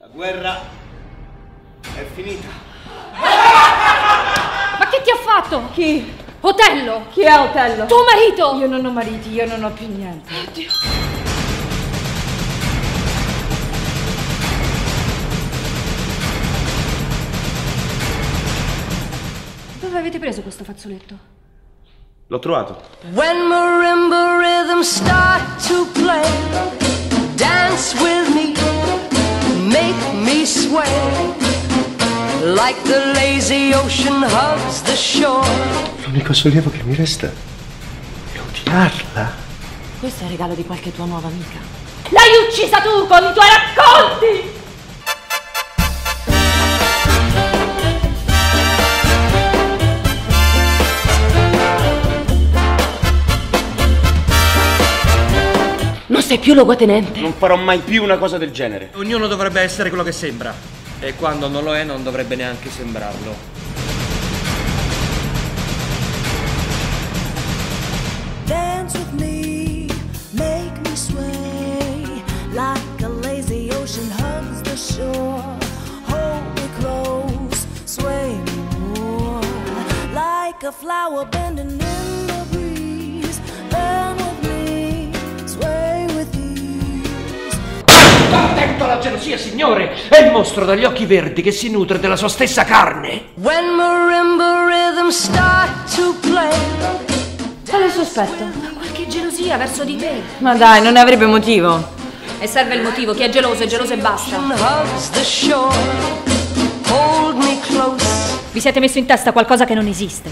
La guerra è finita. Ma che ti ha fatto? Chi? Otello! Chi è Otello? Tuo marito! Io non ho mariti, io non ho più niente. Oddio. Dove avete preso questo fazzoletto? L'ho trovato. When marimba rhythms start to me sway. Like the lazy ocean hugs the shore. L'unico sollievo che mi resta è odiarla. Questo è il regalo di qualche tua nuova amica. L'hai uccisa tu con i tuoi racconti! Non sei più luogotenente. Non farò mai più una cosa del genere. Ognuno dovrebbe essere quello che sembra. E quando non lo è non dovrebbe neanche sembrarlo. Dance with me, make me sway like a lazy ocean hugs Alla gelosia, signore! È il mostro dagli occhi verdi che si nutre della sua stessa carne! When marimba rhythms start to play. Quale sospetto? Qualche gelosia verso di te. Ma dai, non ne avrebbe motivo. E serve il motivo, chi è geloso è geloso e basta. Hugs the shore. Hold me close. Vi siete messo in testa qualcosa che non esiste.